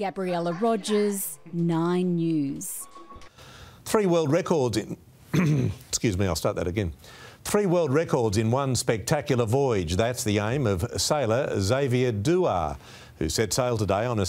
Gabriella Rogers, Nine News. Three world records in. excuse me, I'll start that again. Three world records in one spectacular voyage. That's the aim of sailor Xavier Doerr, who set sail today on a